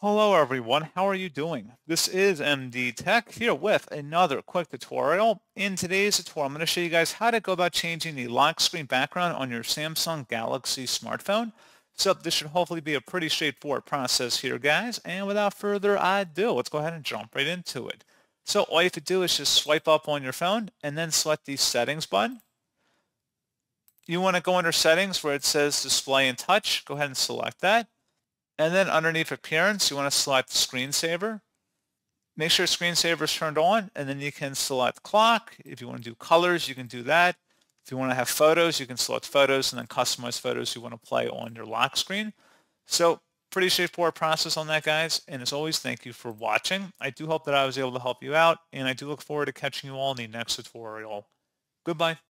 Hello everyone, how are you doing? This is MD Tech here with another quick tutorial. In today's tutorial, I'm going to show you guys how to go about changing the lock screen background on your Samsung Galaxy smartphone. So this should hopefully be a pretty straightforward process here guys. And without further ado, let's go ahead and jump right into it. So all you have to do is just swipe up on your phone and then select the settings button. You want to go under settings where it says display and touch. Go ahead and select that. And then underneath appearance, you want to select screensaver. Make sure screensaver is turned on, and then you can select clock. If you want to do colors, you can do that. If you want to have photos, you can select photos and then customize photos you want to play on your lock screen. So pretty straightforward process on that, guys. And as always, thank you for watching. I do hope that I was able to help you out, and I do look forward to catching you all in the next tutorial. Goodbye.